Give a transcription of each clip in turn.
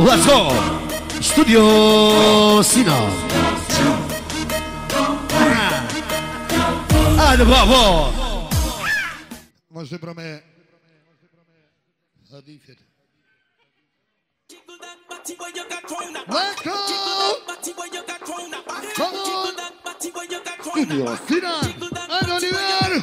Let's go. Studio Sinan. هذا برافو Moi, je promets. Hadi fit. Welcome. Studio Sinan and Oliver.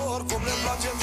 Oricum le place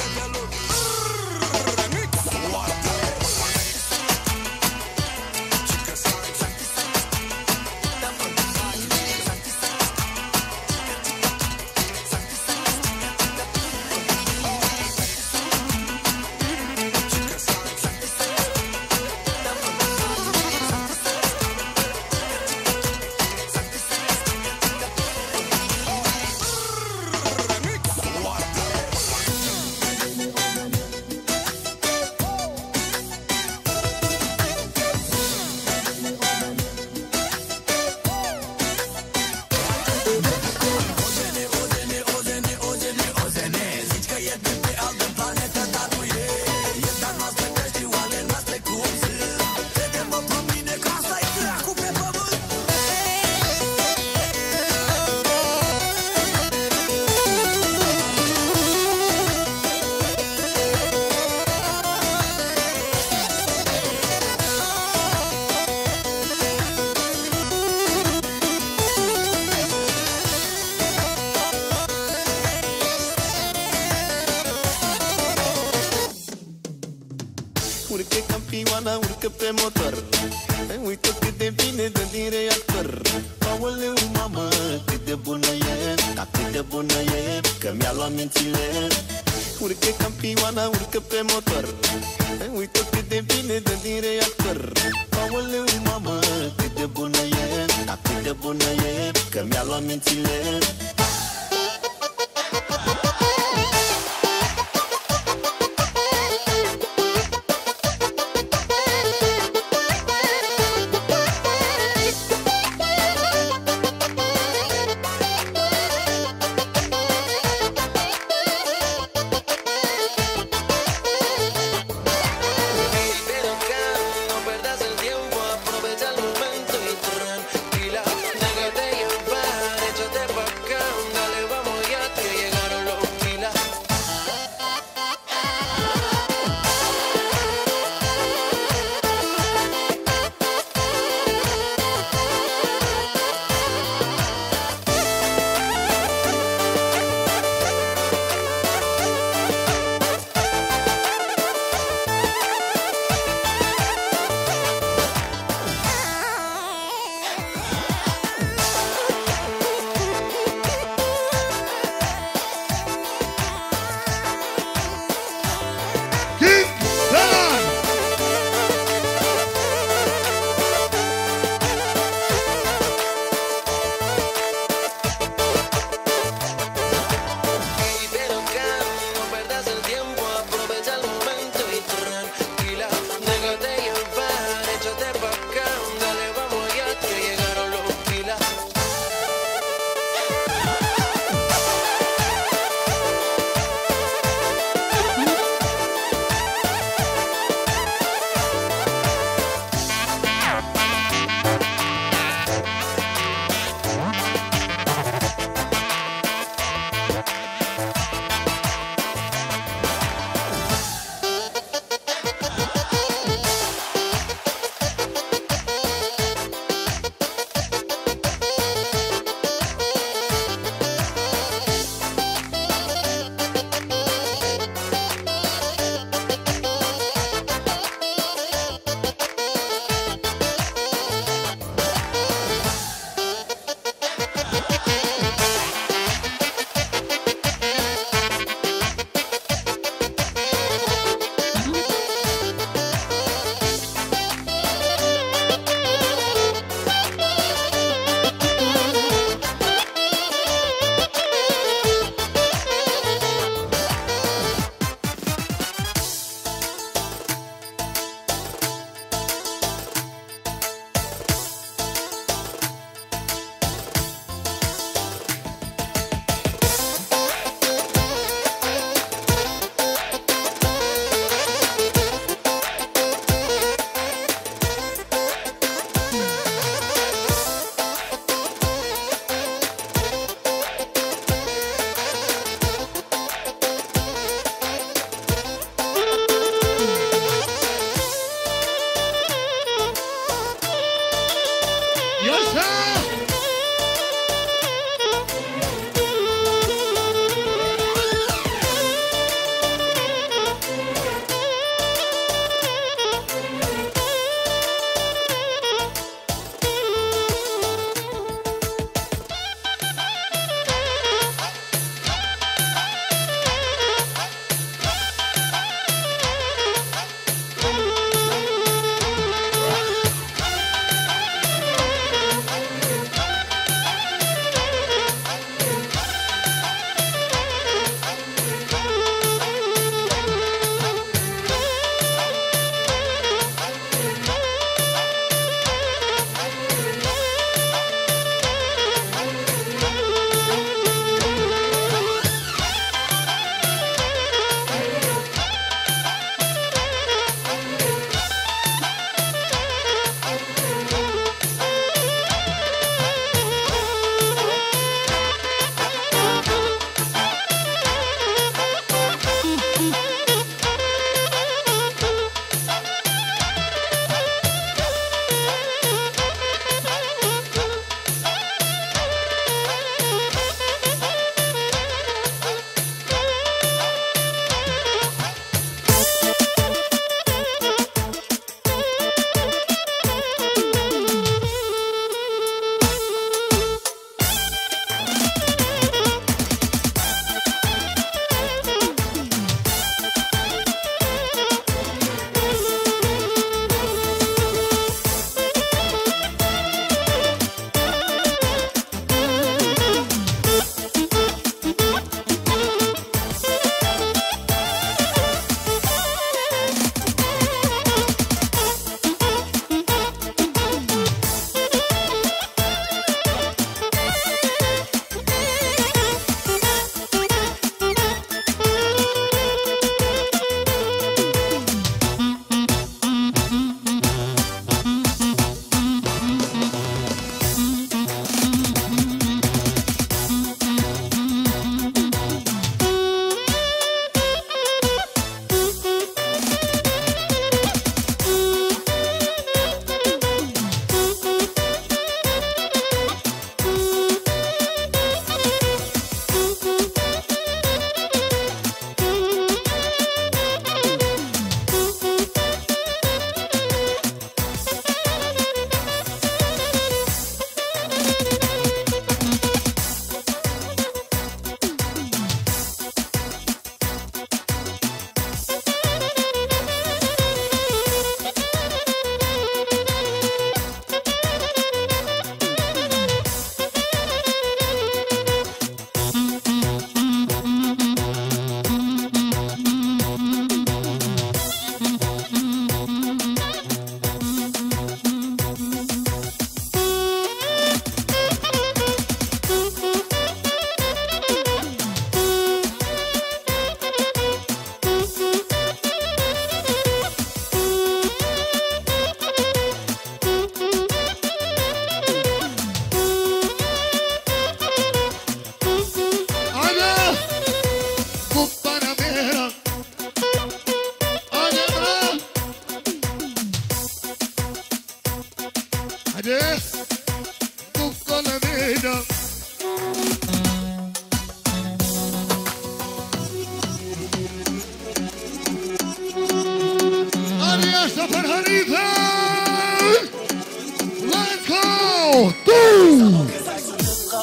que pe motor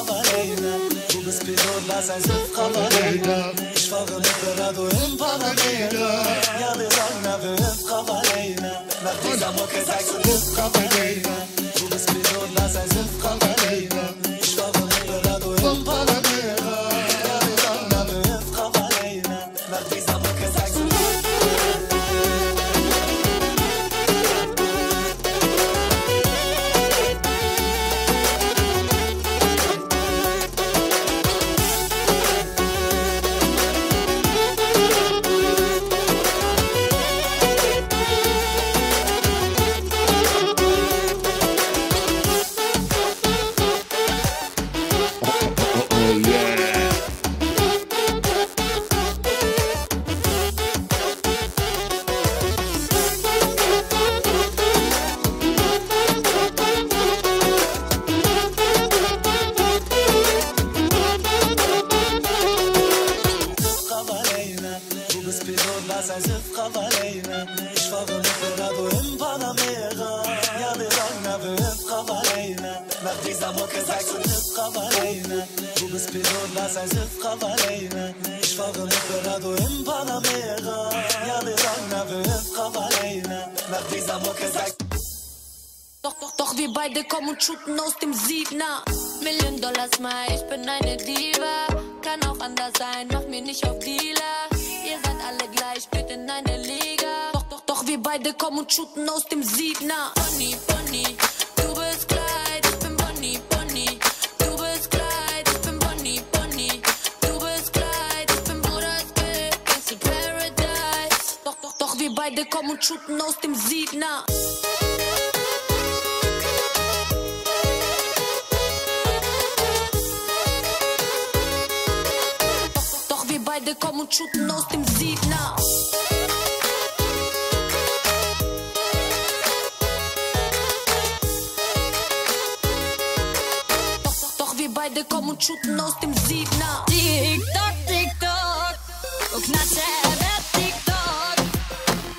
حوالينا وبسبيدون لازم زف حوالينا اشفاغ مدرد وهم حوالينا يا ضلالنا بهم حوالينا نبدي زمو كزاك سلف حوالينا وبسبيدون لازم زف حوالينا اشفاغ مدرد وهم حوالينا хайде кому чутно с тем зидна Тик-ток, тик-ток, ух на себе тик-ток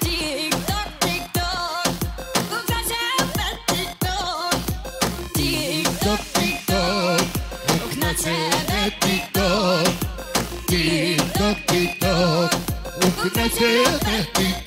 Тик-ток, тик-ток, ух на себе тик-ток Тик-ток, тик-ток, ух на себе тик-ток Тик-ток, тик-ток, ух на себе тик-ток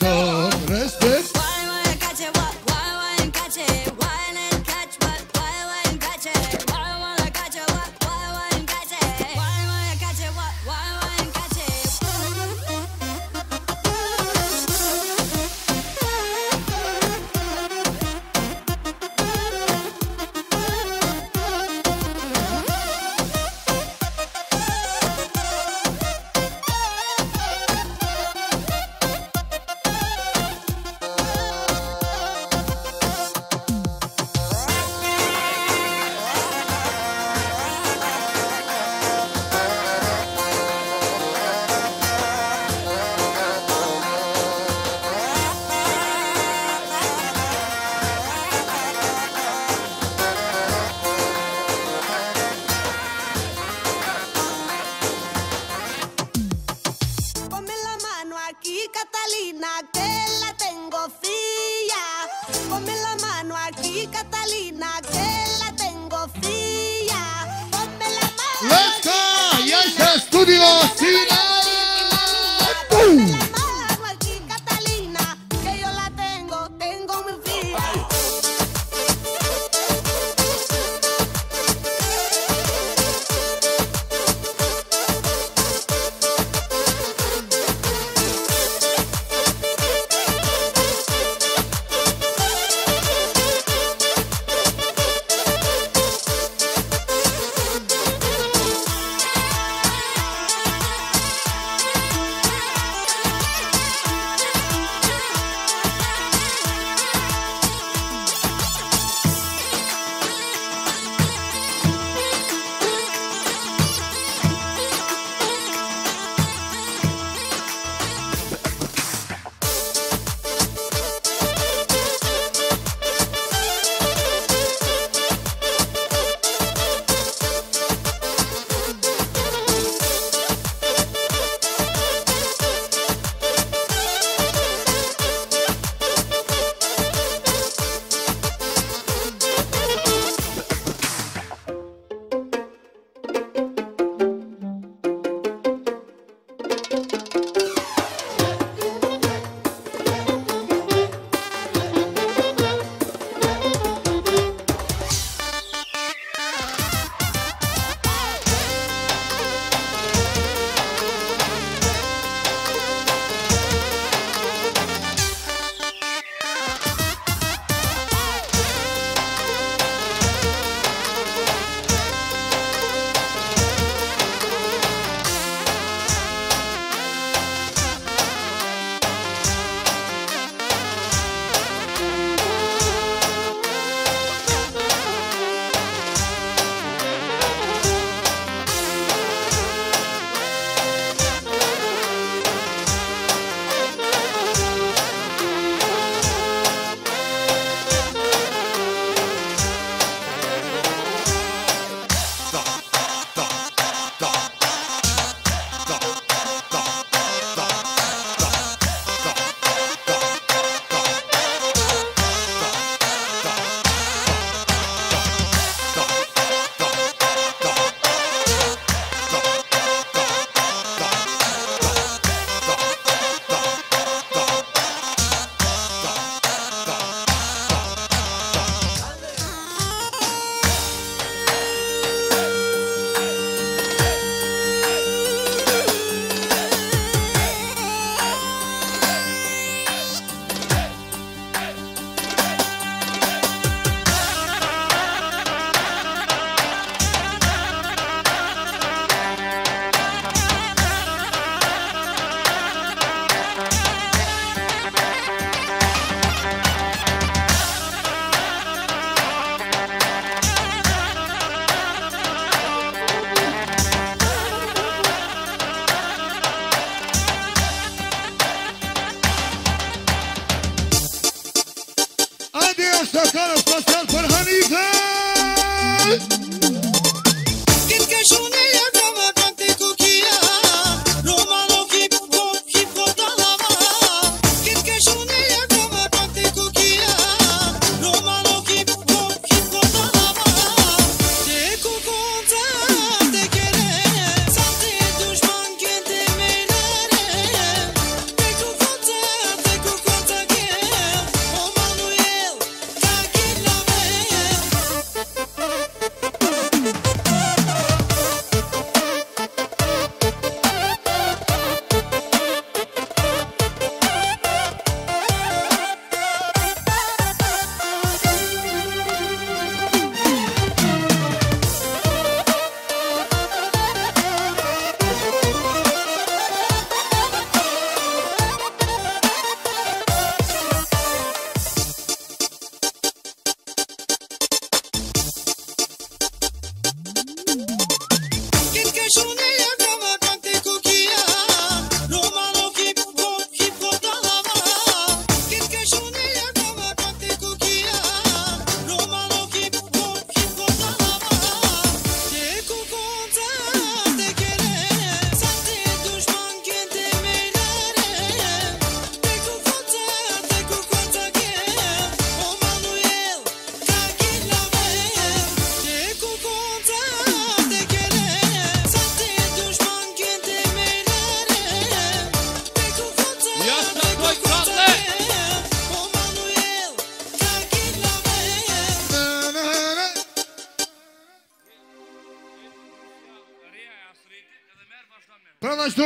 Pra në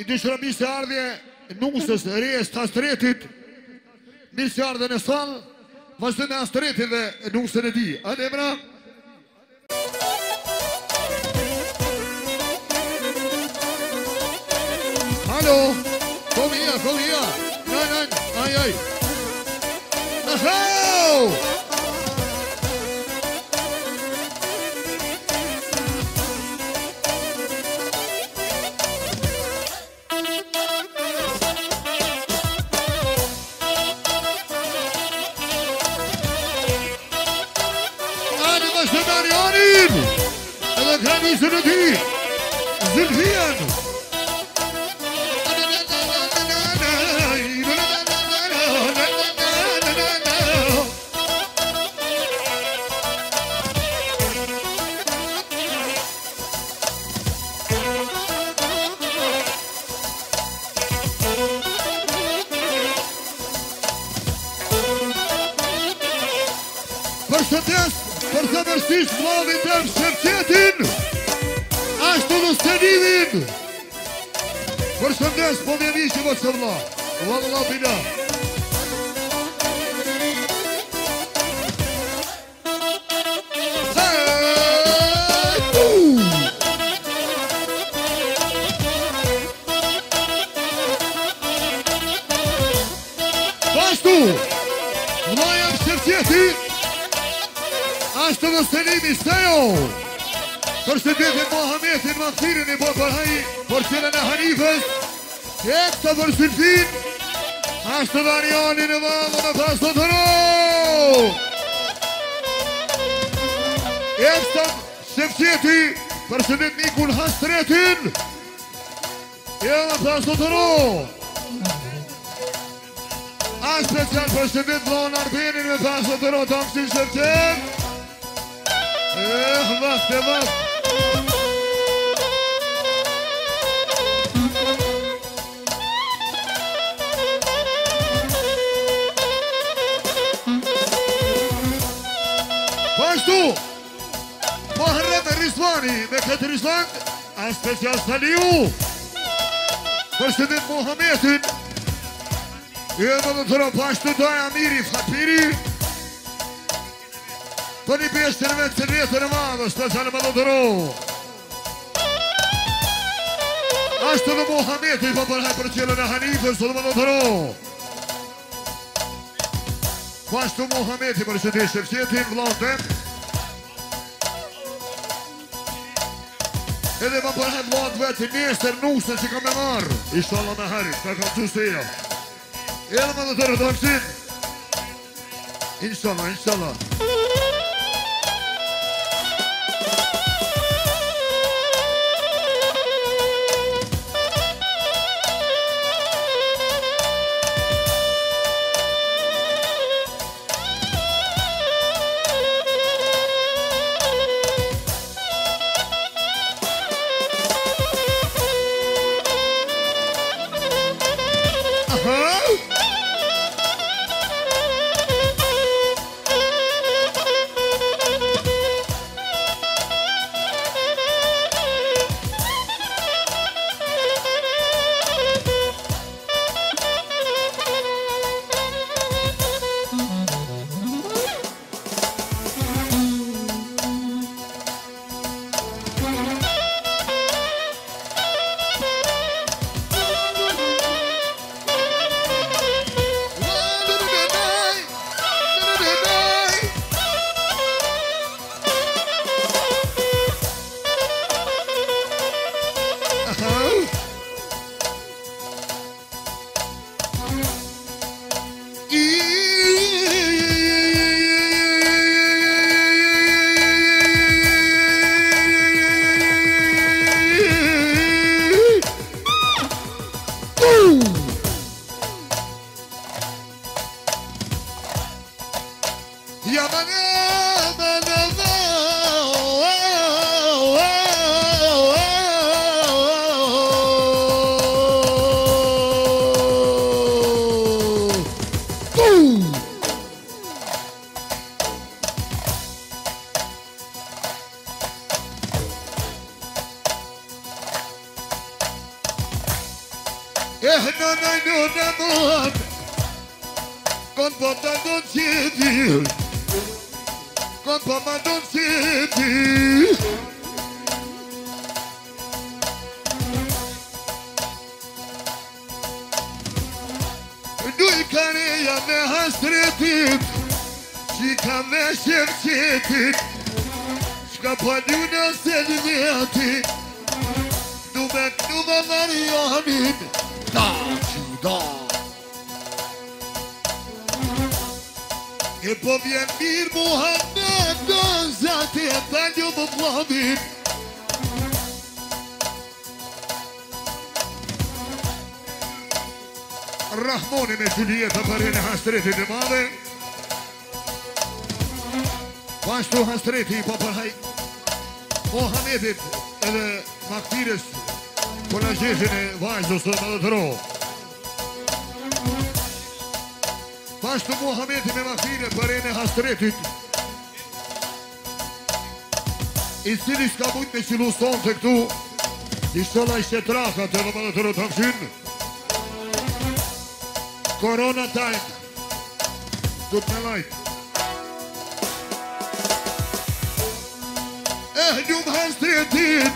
i dyshra misë ardhje në nusës rejës të astretit, misë të ardhje në salë, vazhë në astretit dhe nusën e di. A ne mra? Halo, komi ja, komi ja, Nëj, nëj, në në në në Në nëzirë në dhirë Mërësër në desë, po më e vijë që po qërla La, la, la, përja Eeeee, puu Pashtu, më Ashtë të vëstenim i sejo për shëtetit Mohamedin Mahtirin i Boko Hai për qëllën e Hanifës që e këtë për shëtetit ashtë të Danjani në vëllë në pasë të të në e këtë shëtetit për shëtetit Mikul Hasretin e në pasë të të ashtë të qëllë për shëtetit Mohamedin Mahtirin i Boko Hai për qëllën e Hanifës E, eh, vaste, vaste Kështu Po hërët e Rizvani Me këtë Rizvan A special saliu Për së dhe Mohamedin E më të po po të rëpashtu Amiri Fatpiri Për një për një për një për një për një për një për një për një për një për një për një për një për një për një për një për për Edhe më përhet vatë vetë i njështë e nusën që kam e marë I shtalla me heri, ka kam qështë e jam Edhe më dhe të rëdojmë qitë Inshtalla, inshtalla Inshtalla filu son të këtu Ishtë të lajshë të raka të dhe më dhe të rëtë amëshin Corona time Good night Eh, një më hajnë së të jetin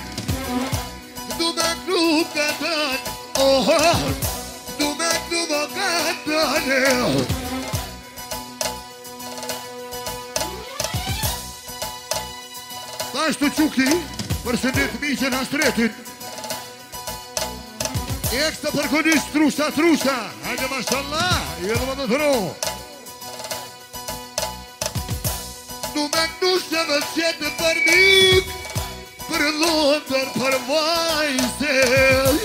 Du me kru më ka tani Oh, du me kru më ka oh. tani Ta është të quki Ta ditë për shëndet miqën ashtretit. Ekstra për kodisht, trusha, trusha. Hajde, mashallah, jelë më të thëru. Du me ndushe dhe qëtë për mikë, për lëndër për vajse.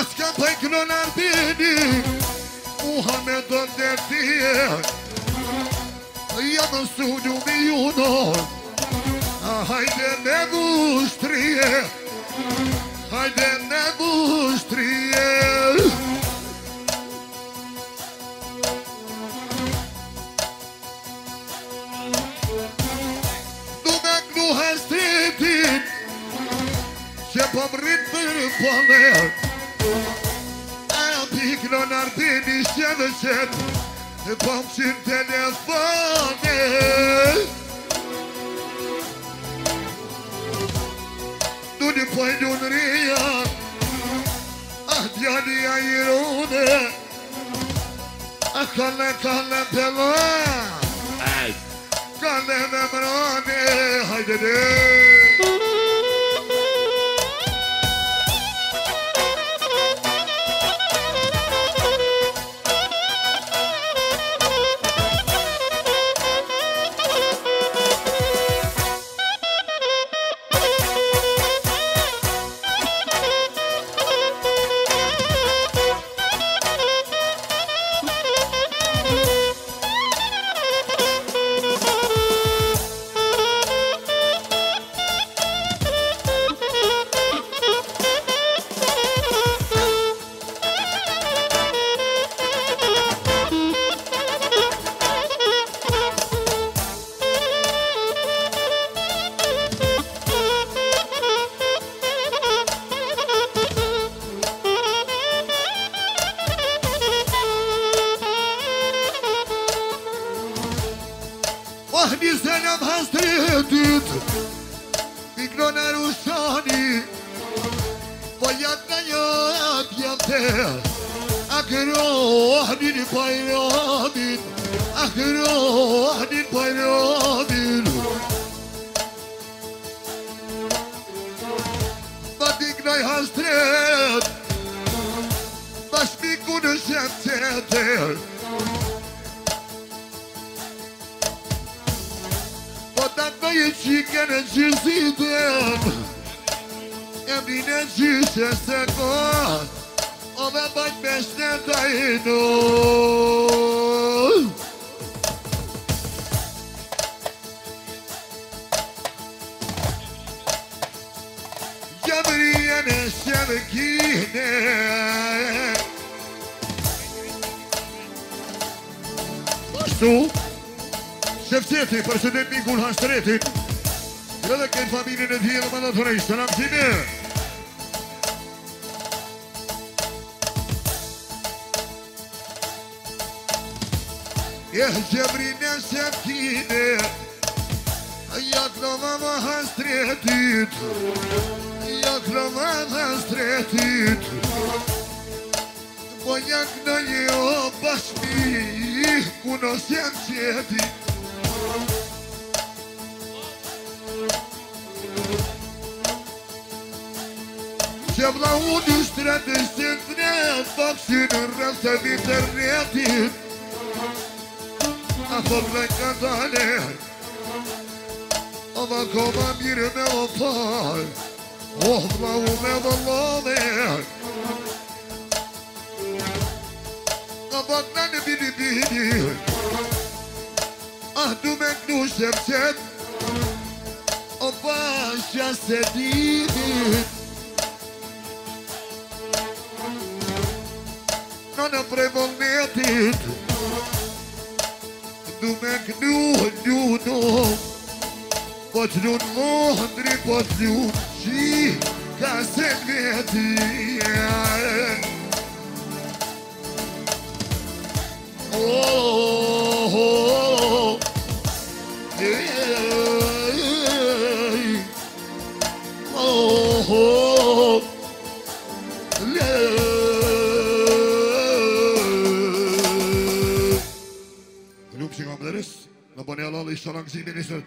Oskë për kënë në ardini, Muhammed do të të të Јадосуѓу ми јуно Хајде не буштрие Хајде не буштрие Думек ну хестити Ќе помрит пир поле Е пикно нардини ќе весет Музика Помчим телефони Ну не пойду на риян Ах, я не айруны Ах, кале, кале, пела Кале, мемрони, хайдеди Mikro në rusëni, po jatë në jatë jatë të A këroni në pajrobin, po a këroni në pajrobin po Ma dikë në jastret, ma shpiku në shemë të tërë Moje gonna juicy them. Every day juice second. Om jag bara bästa dig nu. Jag blir gärna kärlek i Så. Shqepësjeti, përshëtë e mingunë, hashtë të retit Kjo dhe këtë familinë dhe më dëthërë i shënë Shqepësjeti E shqepërinë e shqepësjeti A ja të vama hashtë të retit A ja të vama hashtë të retit Po në një bashkëmi Kuno Şeblahu düştüre düştüre Bak sinirre seni terriyetim Afobla kadale Ama koma birime opar Ohlahume vallame Kabaktan biri biri Ah, du me kënu shërqet O pasha se dit Në në prej vëlletit Du me kënu një në Po të një Po të një në qi Ka se këti Oh, és harangzsíbén és öt.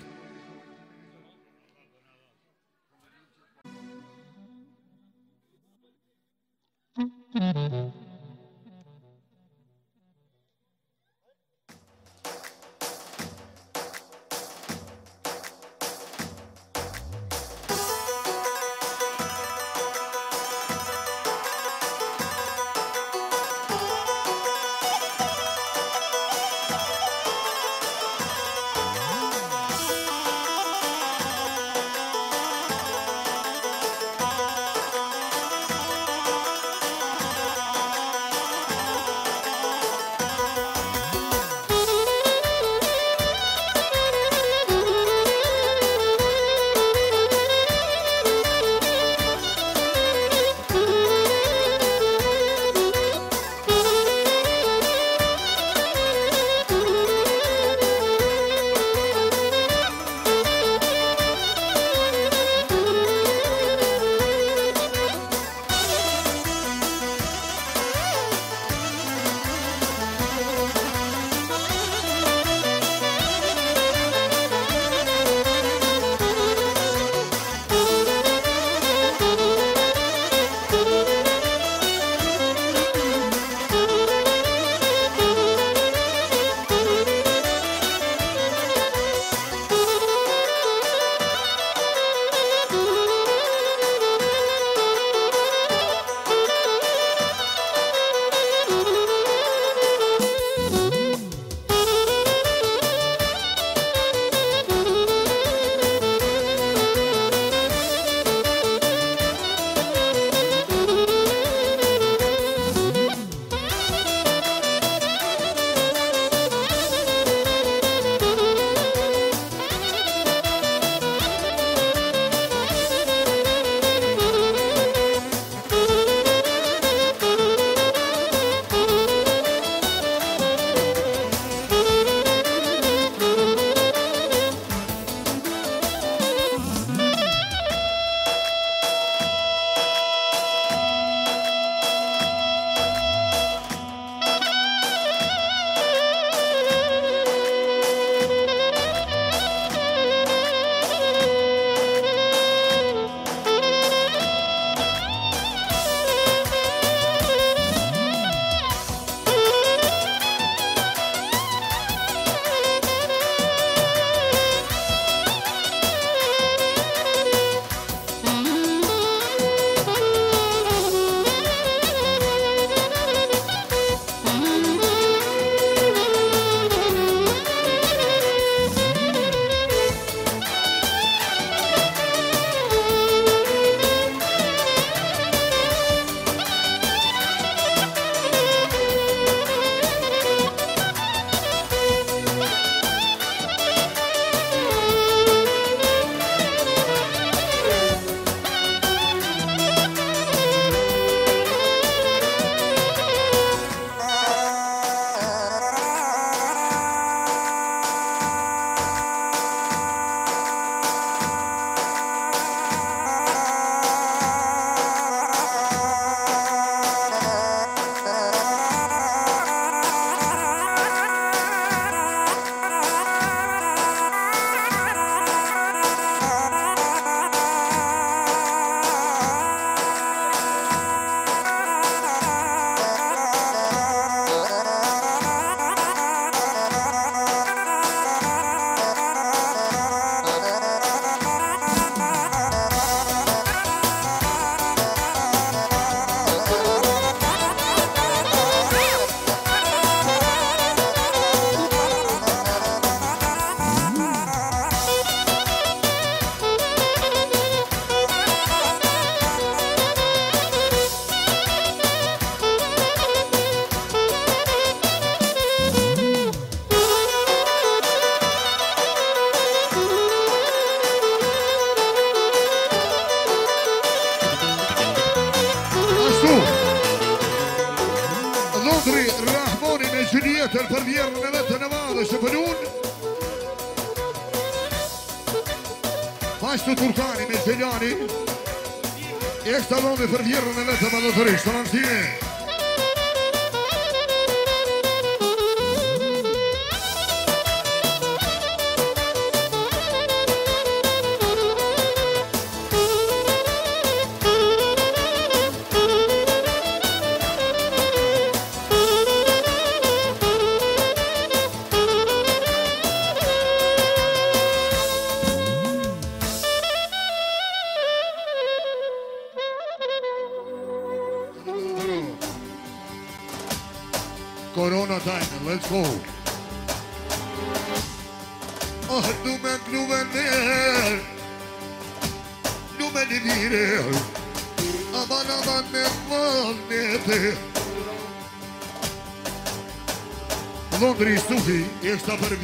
Motoris, Cine.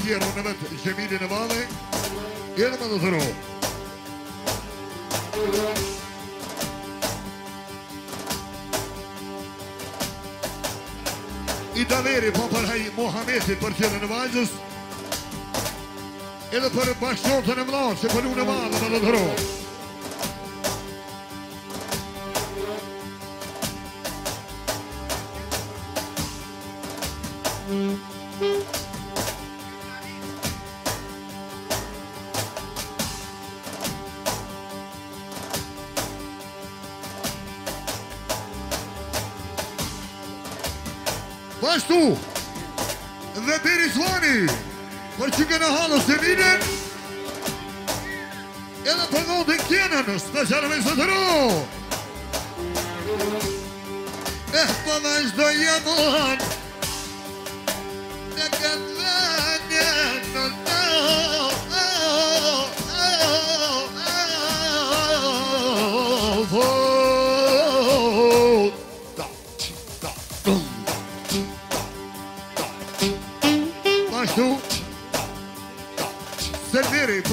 tjerë në vetë Gjemini në vale Jërë më të I daveri po përhaj Mohameti për tjerë në vajzës Edhe për bashkëtën e mlaqë Për unë e malë më të Vashtu, dhe për i zvoni, për që këna halë se miren, e dhe për në dhe këna nështë, nështë të qarëve i së dëru. për dhe i e më lëhanë.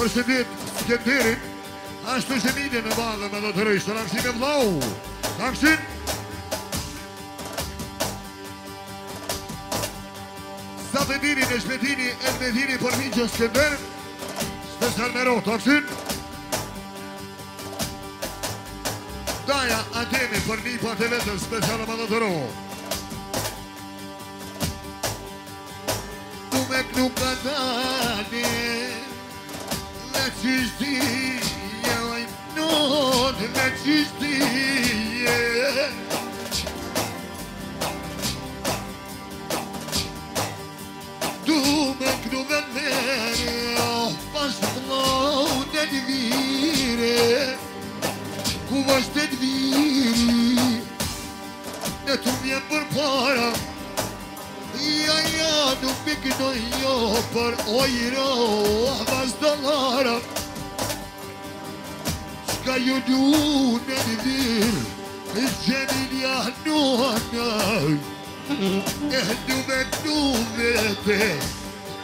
përshëndit të Ashtë të zeminje me madhe me do të Në amësin e vlau Në Sa të në shmetini E të për minë që së këndër Së të në Daja atemi për një për të vetër Së më do të Nuk me nuk Gjithi, ja i nëndë me gjithi Tu me kruve në nëre, pas të të të të vire Ku vashtë të të vire, e të vje për para Nuk piknojo për ojro a vazdoharëm Shka ju du në nëndirë Shqemin ja nuk në E nuk me nuk jo me për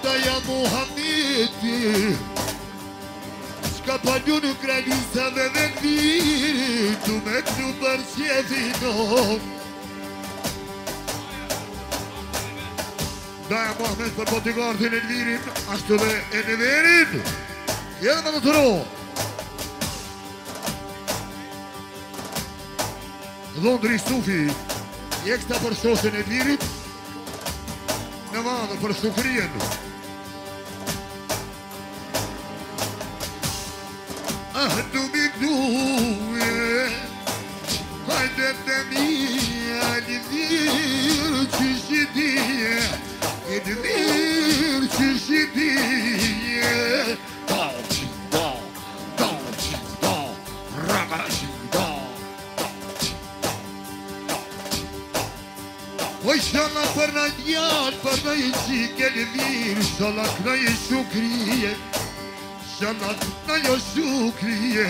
Daja Muhamiti Shka pa du nuk kërë në zëve dhe nëndiri Nuk me nuk për sjeti nëmë Daja Mahmes për potikartin e të mirin, ashtu dhe e të verin, jenë më të thërohë. Dondëri Sufi, jekës ta për shosin e të mirin, në madhër për shukërien. Ah, ndu mi këtu e, kajtëm mi, ajtëm dhe edhir që shidinje Da që da, da që da, raka që da Da që da, da që da Oj shana për në djallë, për në i që keni mirë Shala këna i shukrije, shana të në shukrije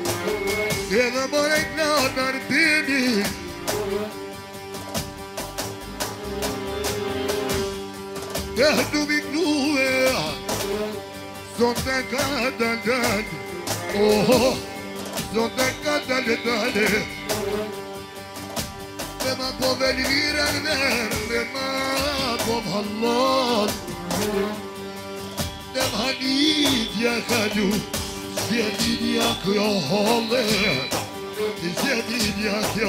مبارک نامردینی Tehdumin nuve Zonda kadaldan Oho Zonda kadaldane Lema bov elvirenler Lema bov hallat Dem hanid yakadu Zedin yakıyor haller Ti di ja ti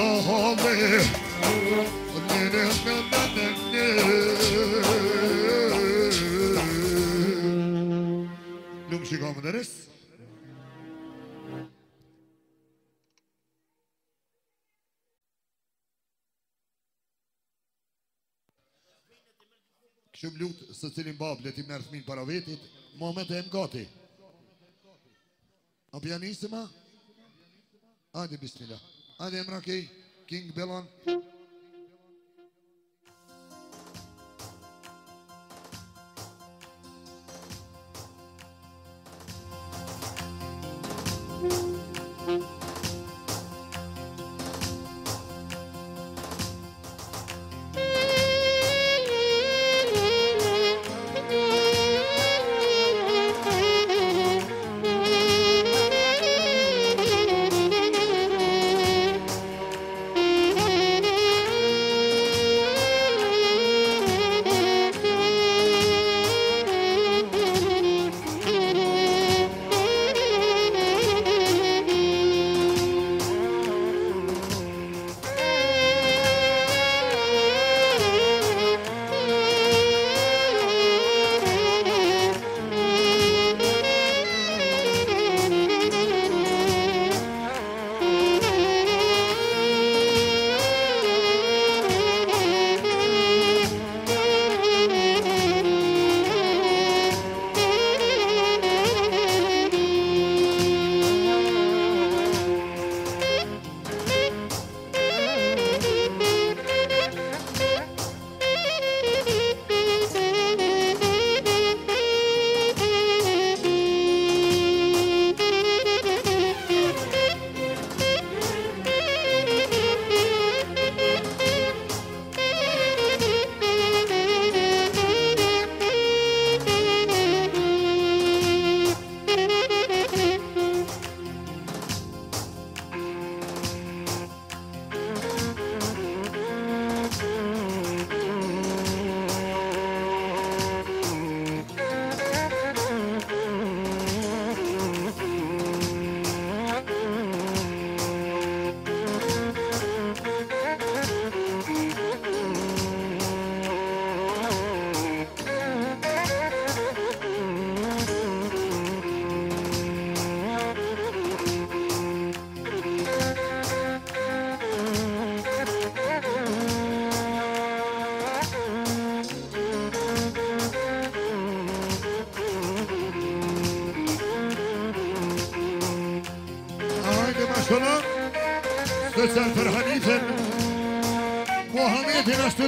Nuk më nërës Shumë lutë së cilin babë leti mërë thminë para vetit, Mohamed e Mgoti. A pjanisë ma? Hadi bismillah. Hadi Emrah King Belon.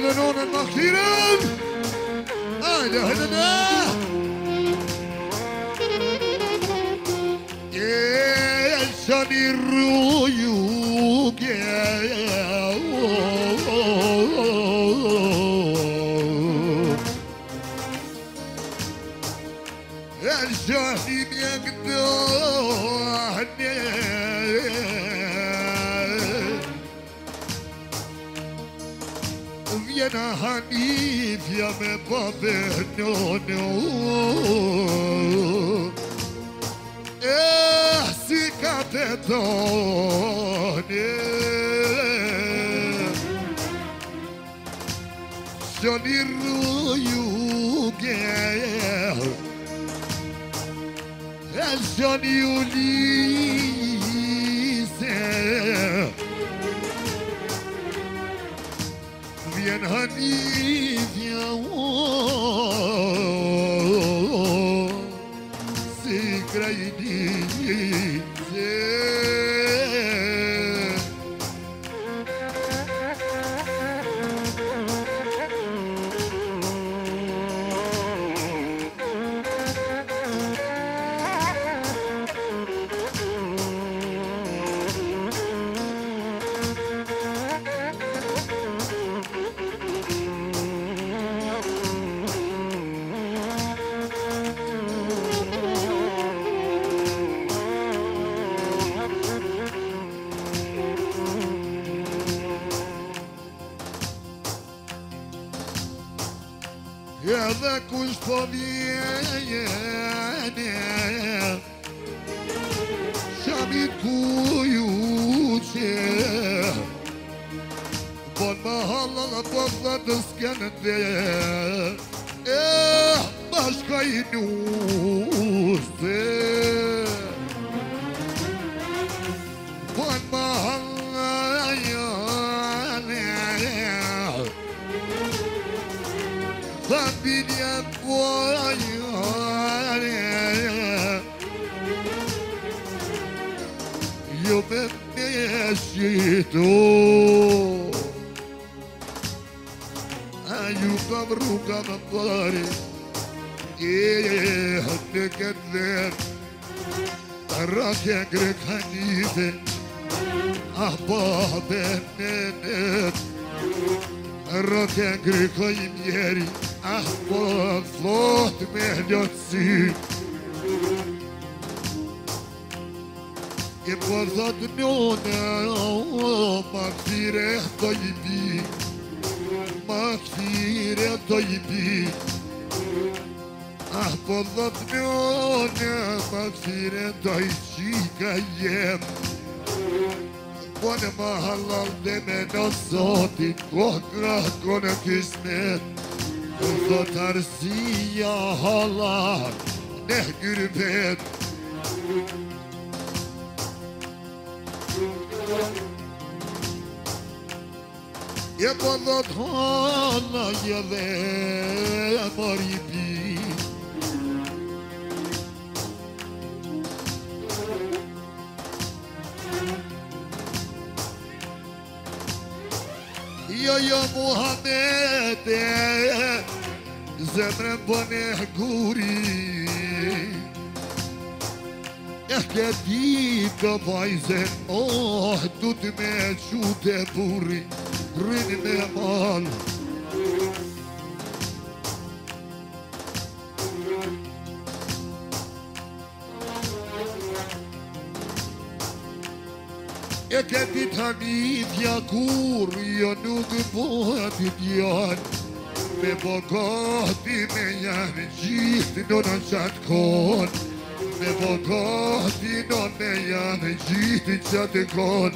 هلا نور النخيرم هلا يا سمير Babenonio Esse Catedone Johnny Ruyuguer É Johnny Ulisses Honey Eh, başka yine الغداد الراس يقرق حديثه أحباب النات الراس يقرق يميري أحباب صوت مهدوس dayçikayem Bana mahallal deme nasati kohgra kona kismet Kuzda tersiya ne neh gürbet Yapalım hana yale maribi jo Muhammede Zemrën bëne po guri E ke di të bajzen Oh, du të me qute buri Rinë me malë Eketi tanit ja kur jo nuk bëti djan Me bogati me janë gjithë në në kon Me bogati në me janë chat kon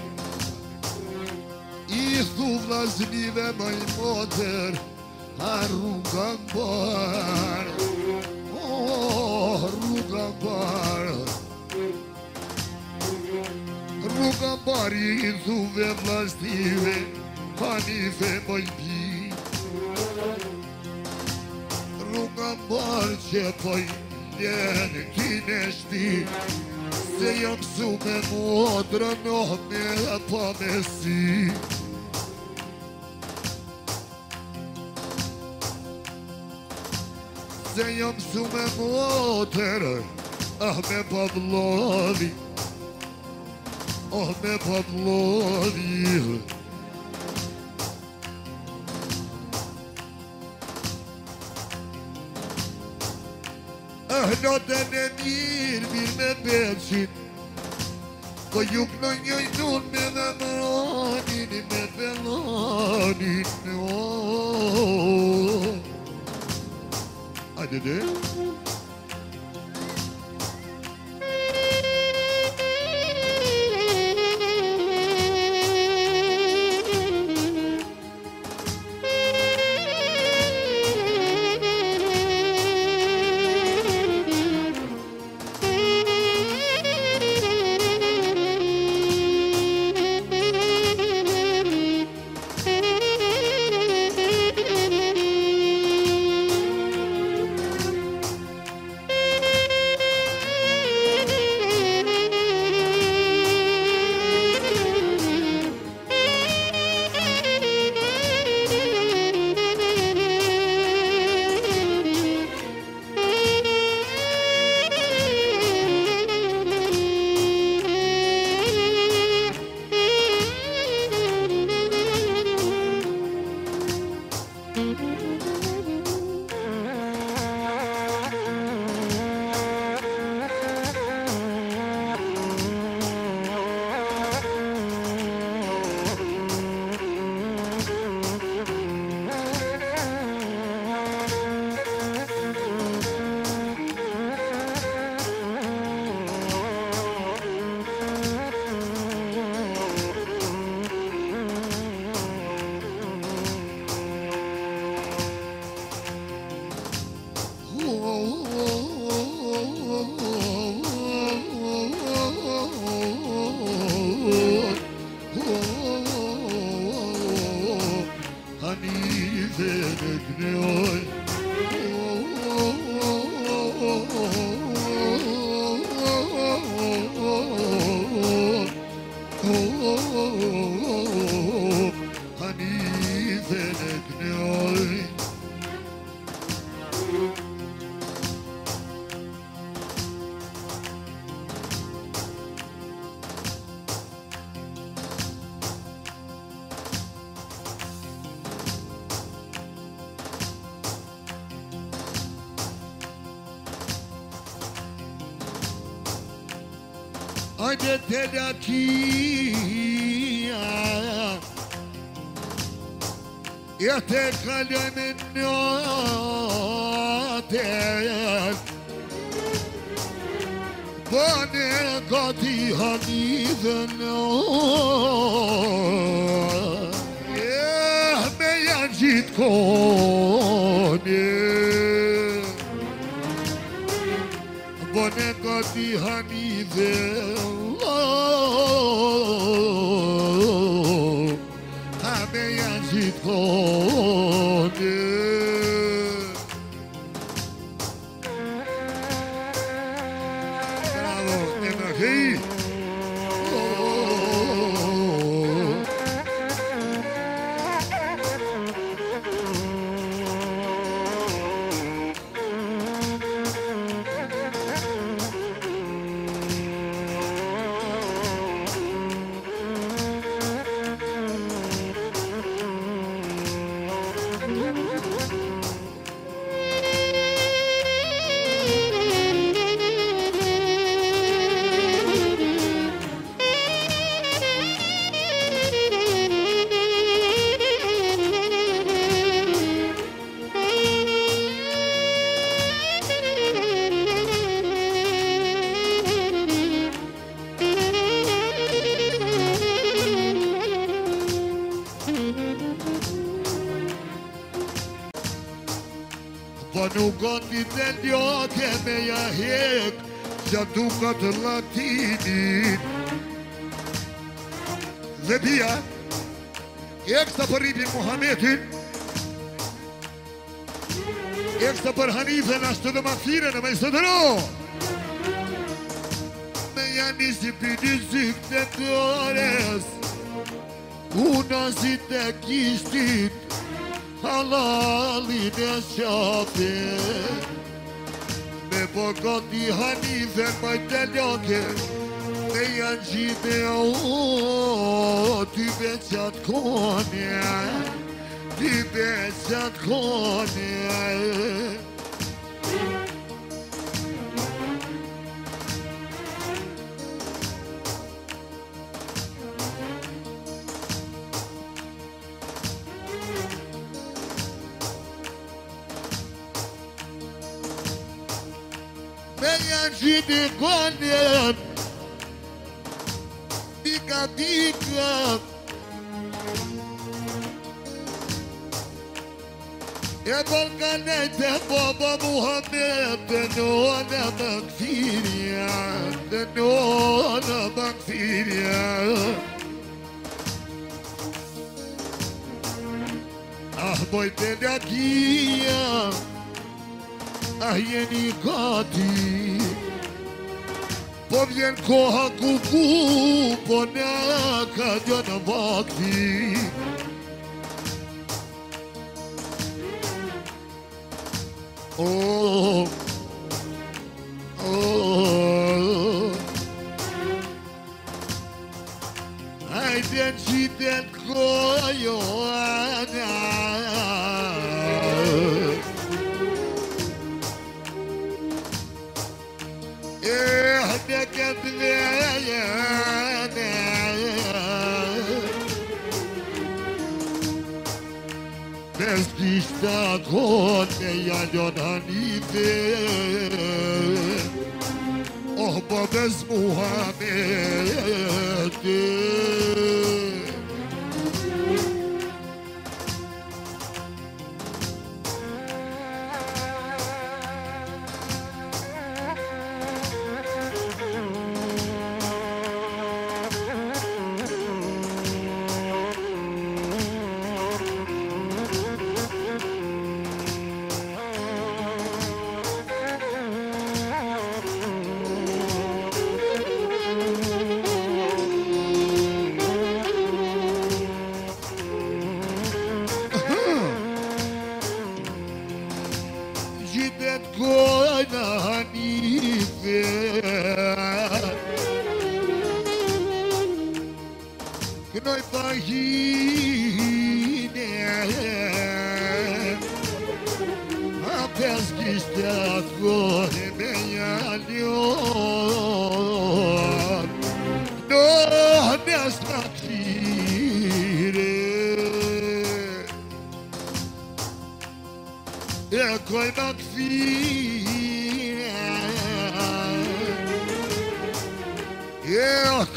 I thu vlasnive më i moder Arrugan bar Oh, arrugan bar Rruga a pari i dhuve vlastive Hanife më i pi Rruga a pari që poj njenë kine shti Se jam su me modrë në me e pa me si Se jam su me modrë Ah, me pa vlovi, Ah Ahmet Ablavi Ehla emir bilme bensin Kayıkla yaydun bana anin me belanin Hadi de dhe të dakia Ja të kalëm e njote Po në gati hani dhe në Me janë gjitë kone Po në gati hani dhe në goti dhe ljoke me ja hek Gja dukat latinit Dhe dhja Ek sa për ribi Muhammedin Ek sa për hanife në ashtë dhe mafire në me së dëro Me janë nisi për një zikë të të ores Unë asit e kishtit dalit e shate Me po goti hani dhe pajtë e loke Me janë gjime o Ty beqat kone Ty beqat kone Ty beqat kone go on there. The cathedral. يقول كانت بابا محمد دنونا مغفير يا دنونا مغفير يا Ah, boy, dele aqui, ah, ah, e ele powiem kochanku ponaka dziada wakti. Oh, oh, oh, I didn't see that go, Despistat Oh, babes Muhammed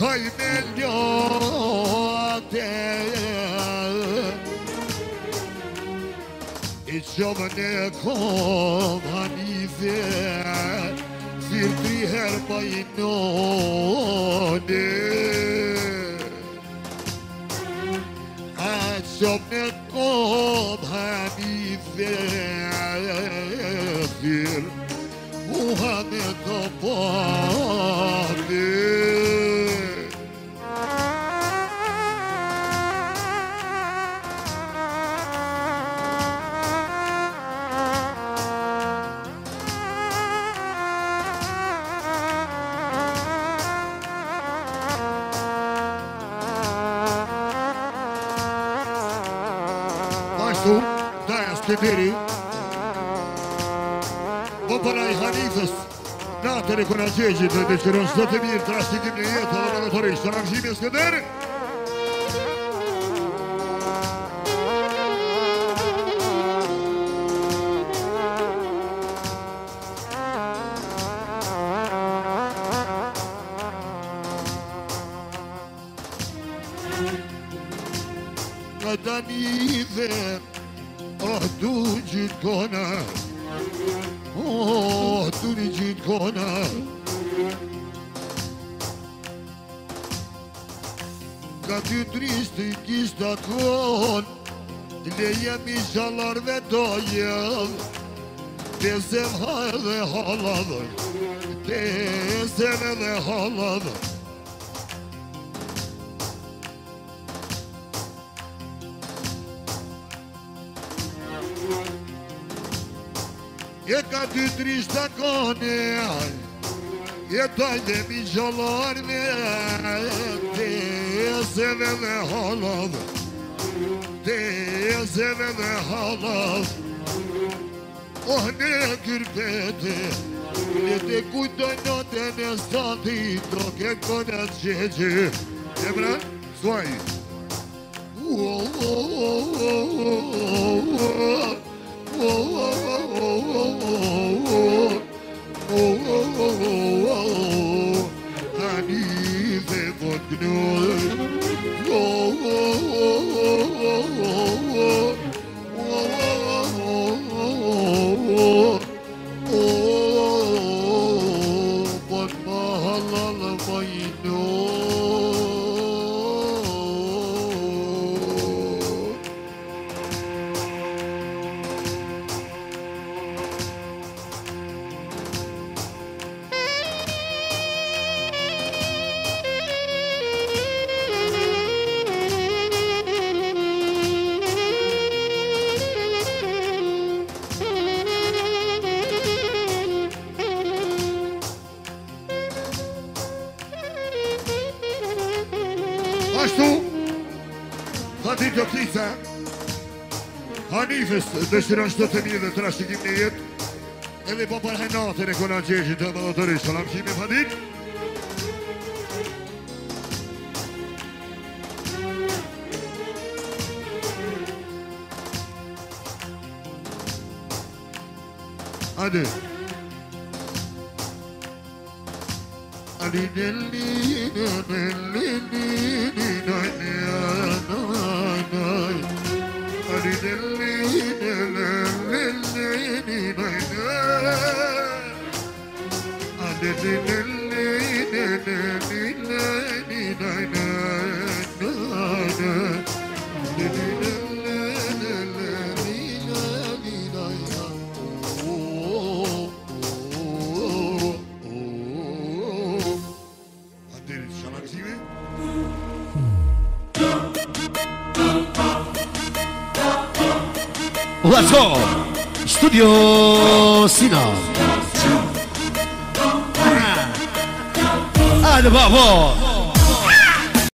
كل مليون جبنكم هنيفة سير بيها البينوني جبنكم هنيفة سير وهنكم Kaderi Popola i Hanifës Natër e Kona Gjegjit të qëronë së të të mirë Trashtitim në jetë Në në të rishë Në në në në në vedayım Dezem hale halalı Dezem hale halalı E ca ty trista cone E toate mijolor me Te se vele Dezeme ve halas Oh ne gürbete Lete kujdo në të në stati Do ke konat qeqe E pra, suaj Oh, oh, oh, oh, oh, oh, oh, oh, oh, oh, خاطر کننده جدادار سلام کی میفهمید Hadi. Ali delli delli